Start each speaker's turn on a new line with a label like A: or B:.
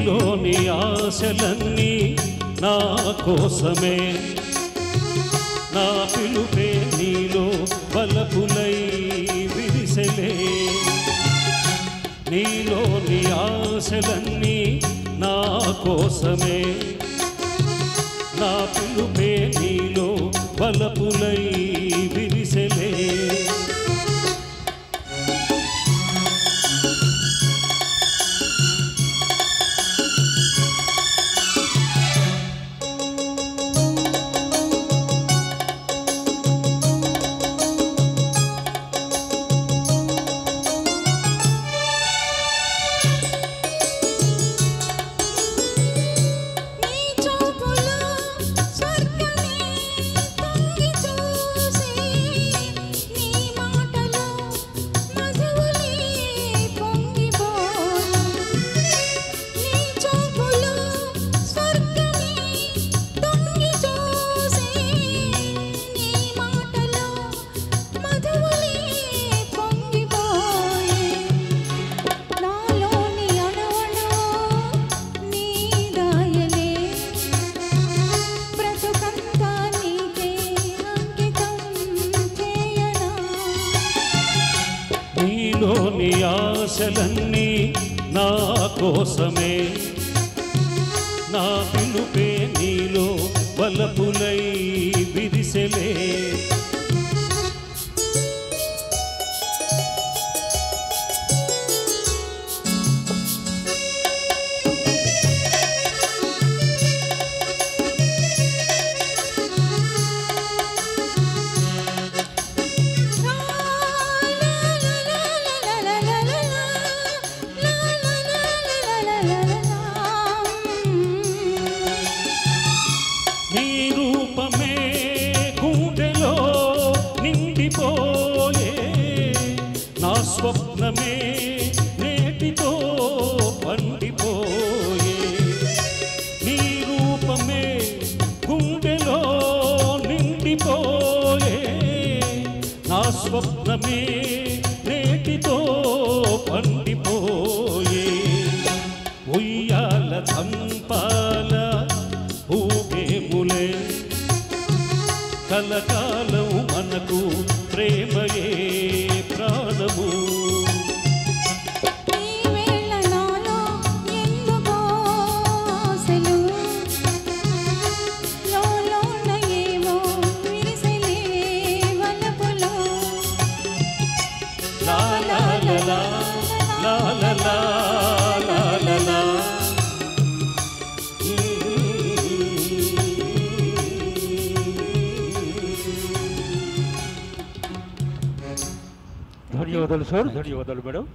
A: నీలోని ఆశలన్నీ నా కోసమే. నా పిలుపే నీలో బలపులై విరిసలే.
B: నీలోని ఆశలన్నీ నా కోసమే. నా పిలుపే నీలో బలపులై నీలోని
A: ఆశలన్నీ నా కోసమే. నా పిలుపే నీలో బలపులై విరిసెలే. స్వప్నమే నేటితో పండిపోయే. నీ రూపమే గుండెలో నిండిపోయే. నా స్వప్నమే నేటితో పండిపోయే. ఉయ్యాల చంపాల ఊగేములే కలకాలం మనకు ప్రేమయే ప్రాణము.
C: ધન્યવાદ સર ધન્યવાદ મેડમ